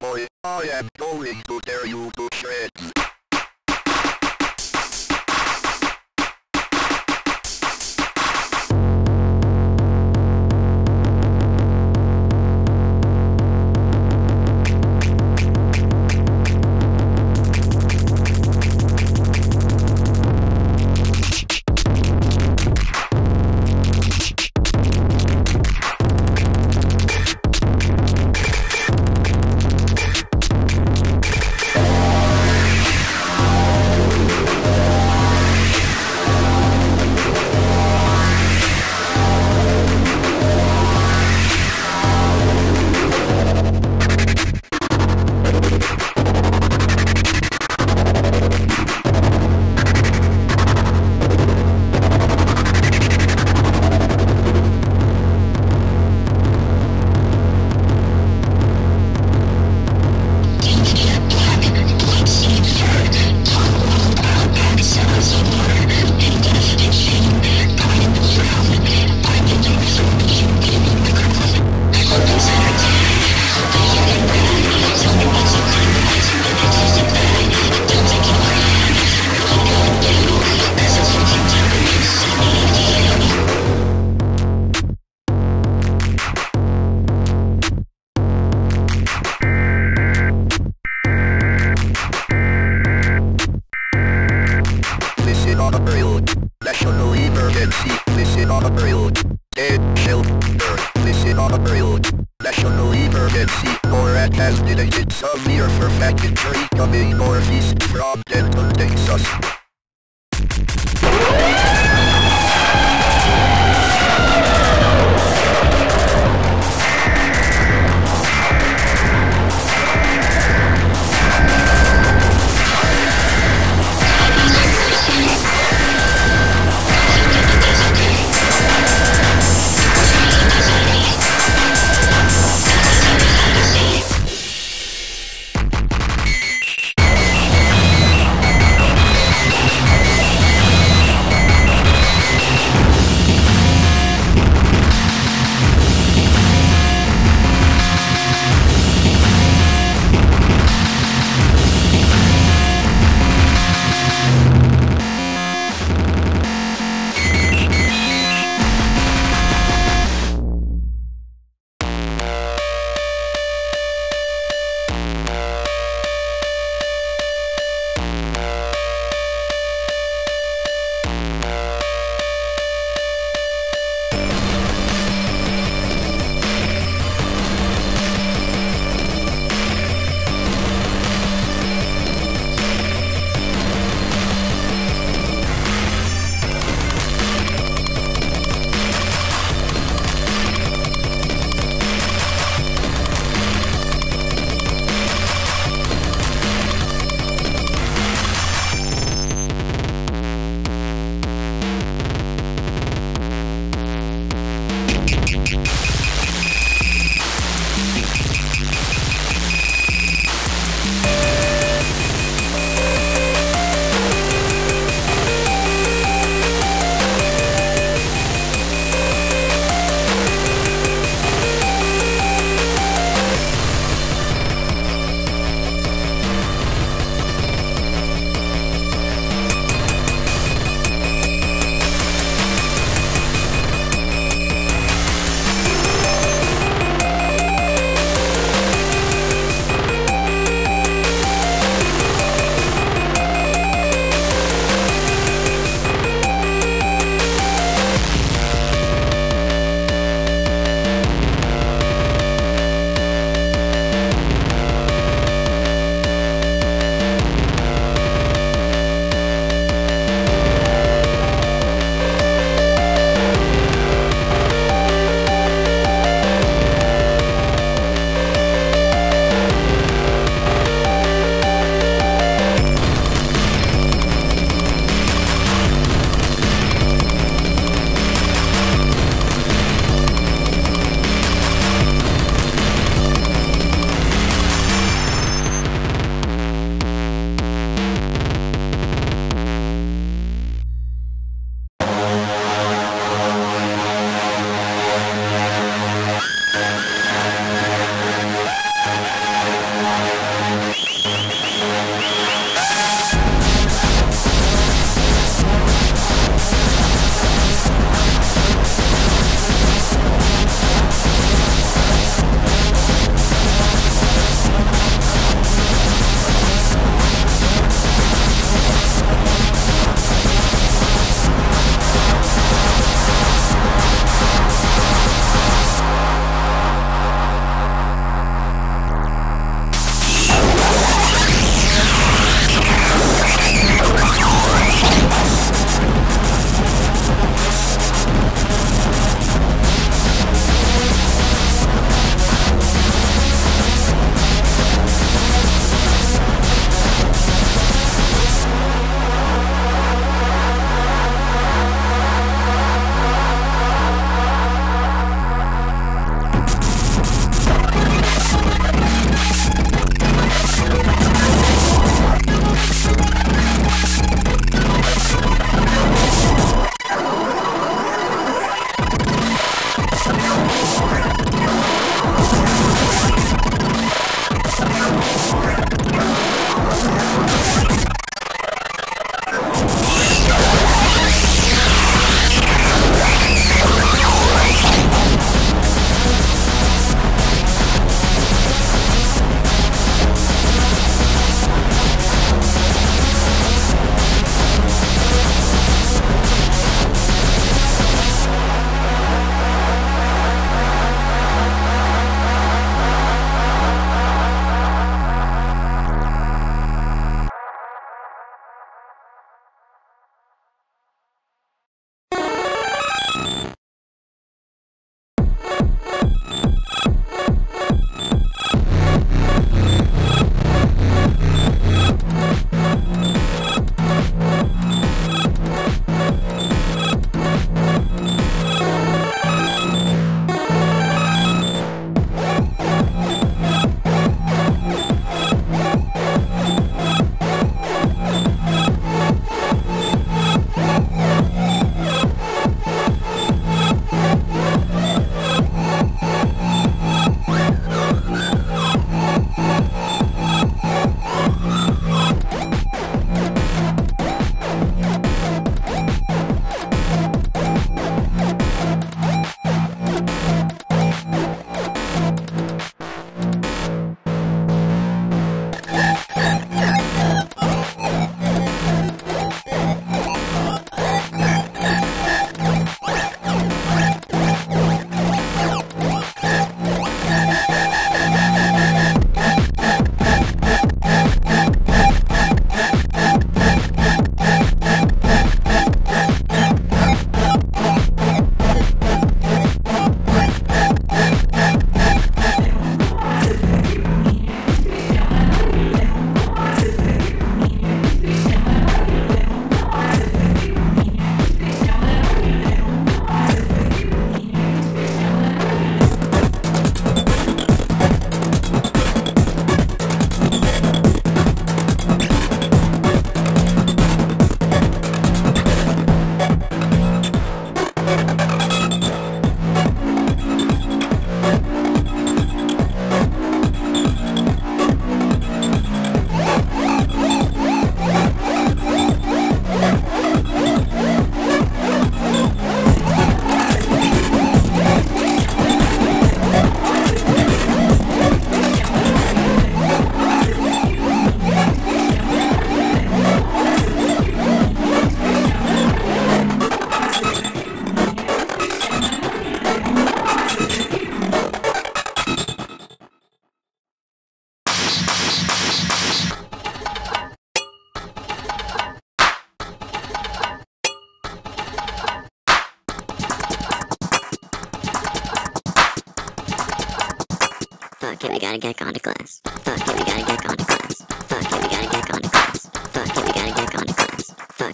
boy, I am going to tear you to shreds.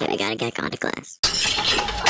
It, we gotta get gone to class.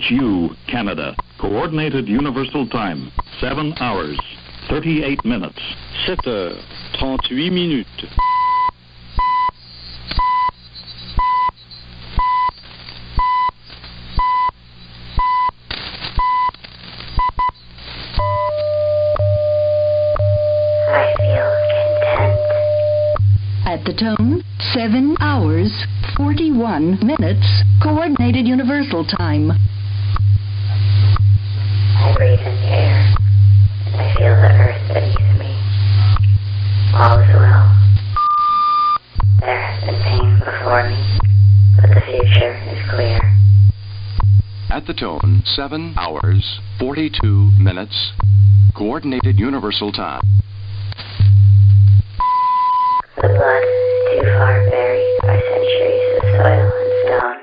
CHU, Canada. Coordinated Universal Time. 7 hours, 38 minutes. 7 heures, 38 minutes. I feel content. At the tone, 7 hours, 41 minutes, Coordinated Universal Time. I breathe in the air, and I feel the earth beneath me. All is well. There has been pain before me, but the future is clear. At the tone, 7 hours, 42 minutes. Coordinated Universal Time. The blood too far buried by centuries of soil and stone.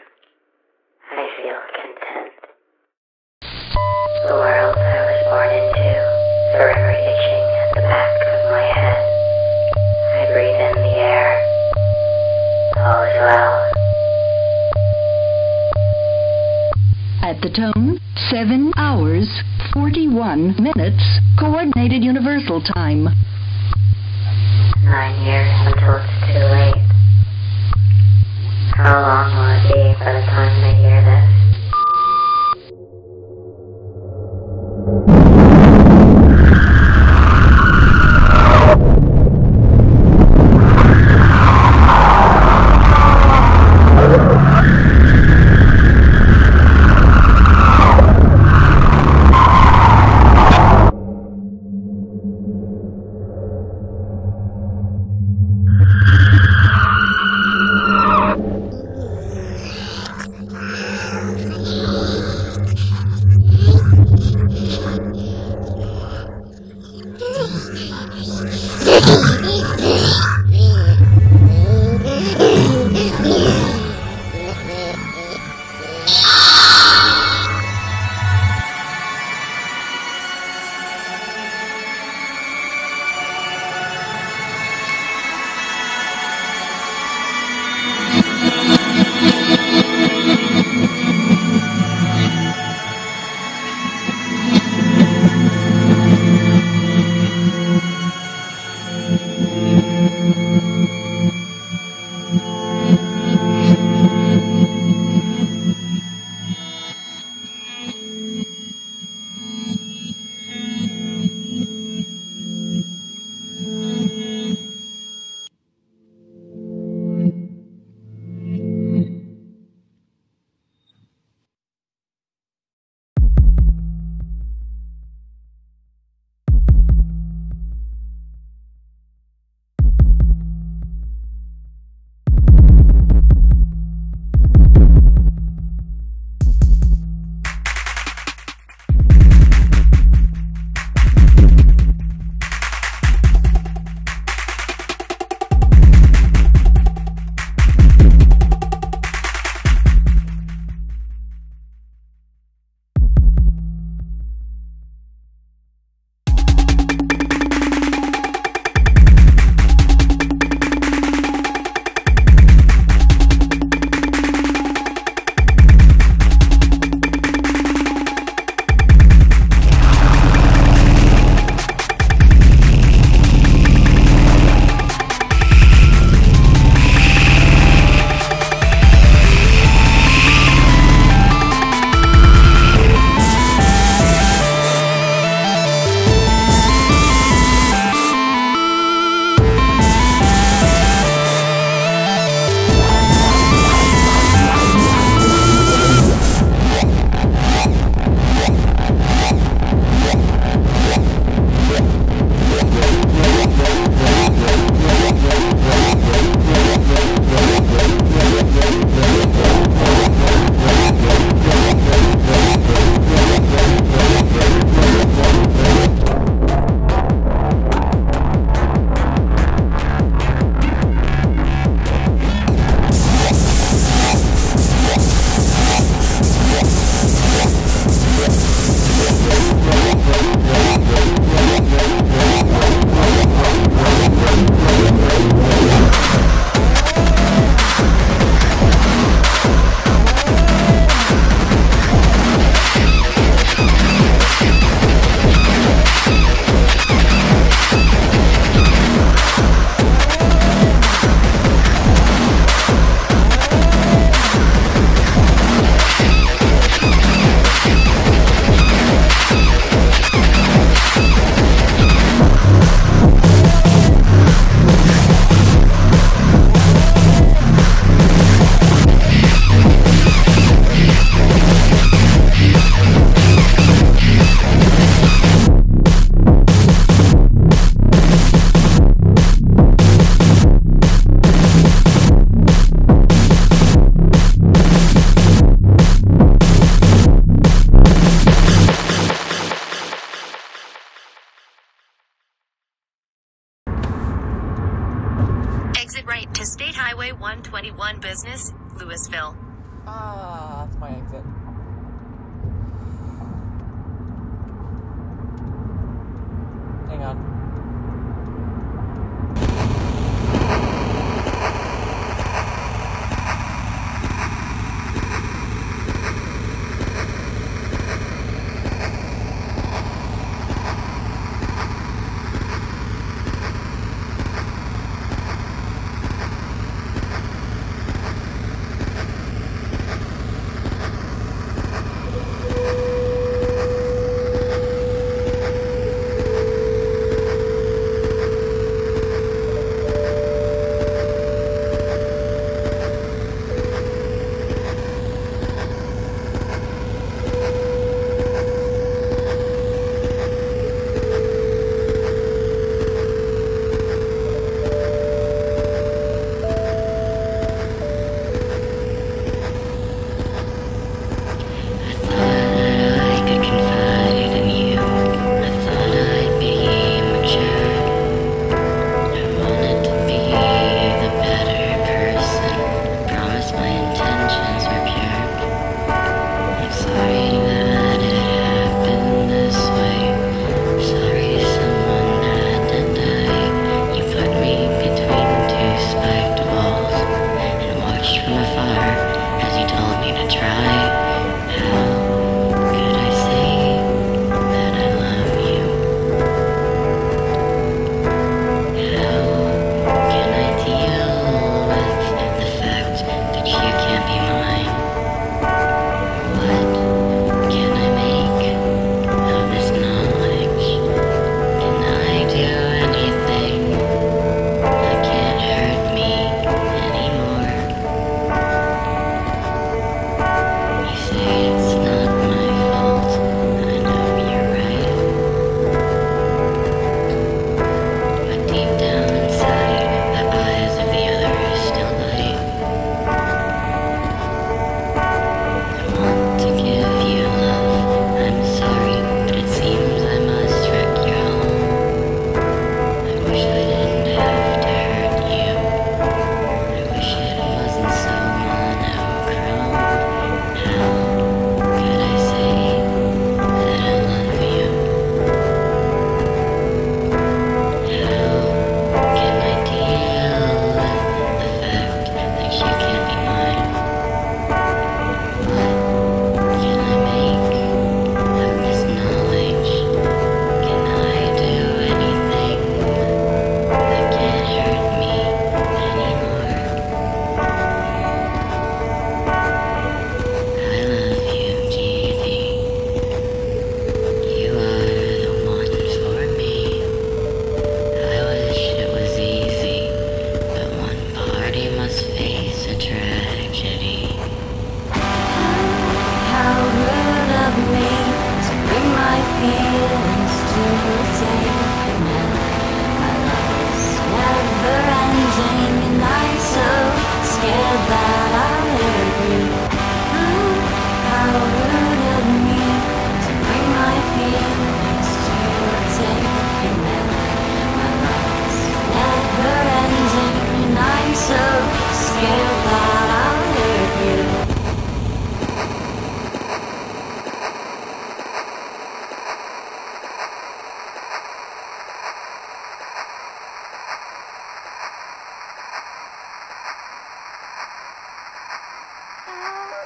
The tone, 7 hours, 41 minutes, Coordinated Universal Time.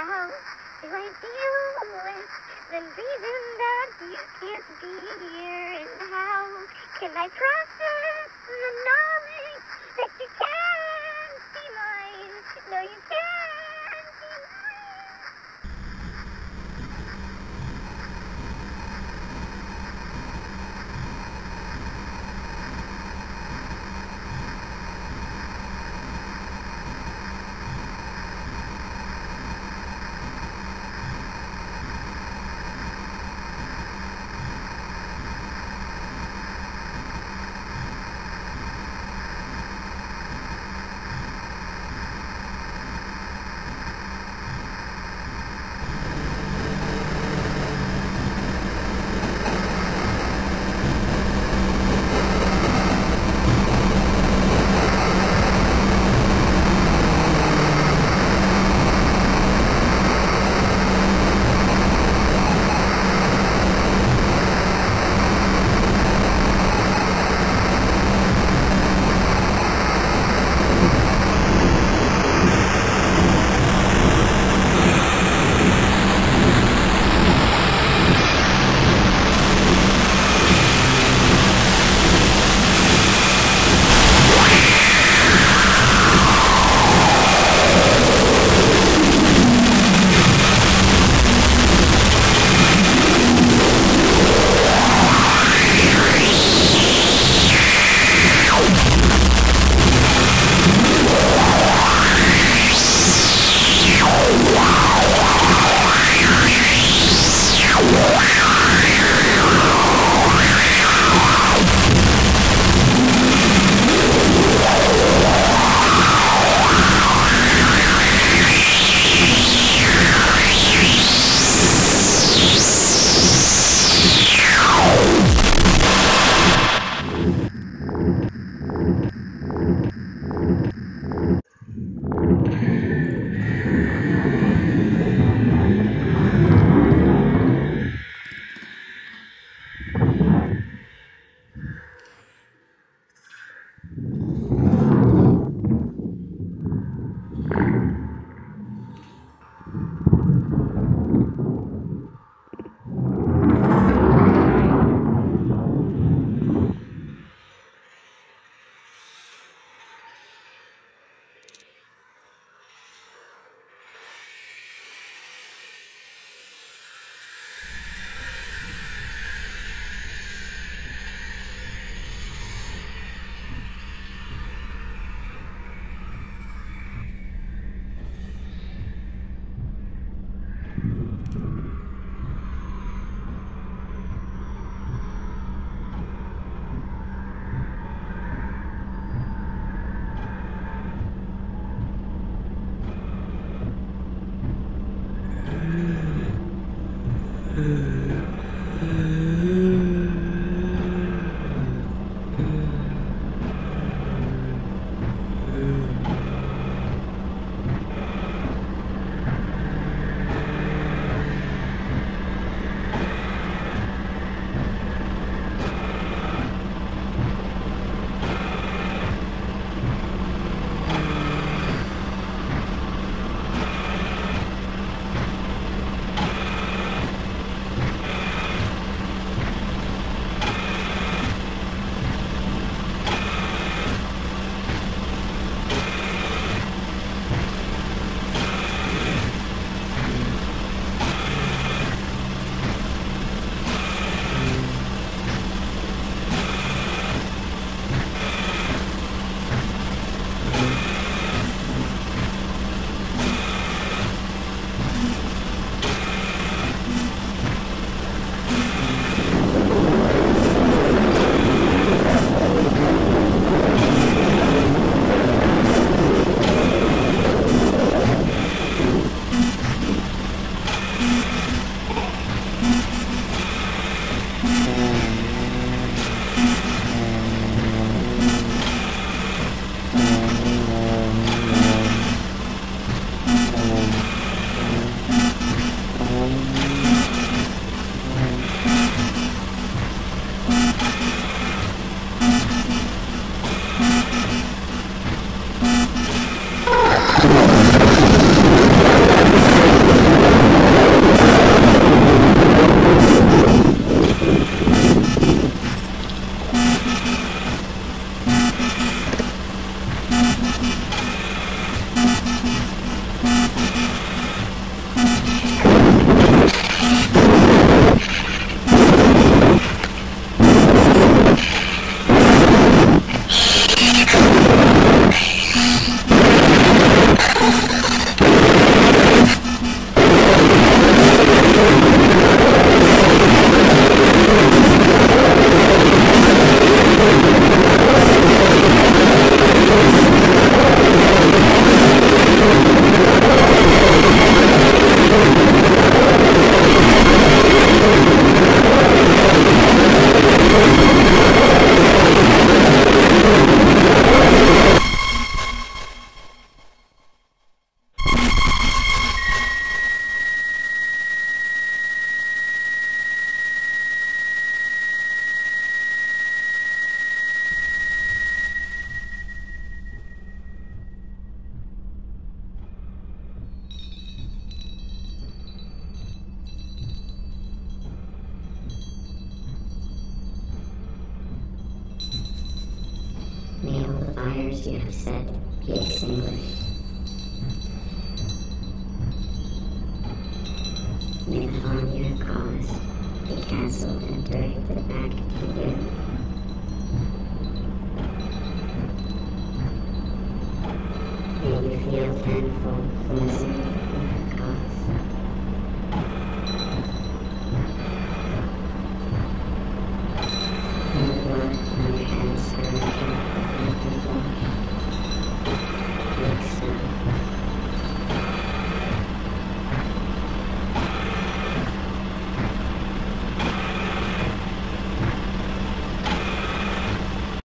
How do I deal with the reason that you can't be here? And how can I process the knowledge that you can't be mine? No, you can't Mm-hmm. fires you have set be extinguished. May the harm you have caused be cancelled and directed back to you. May you feel tenfold misery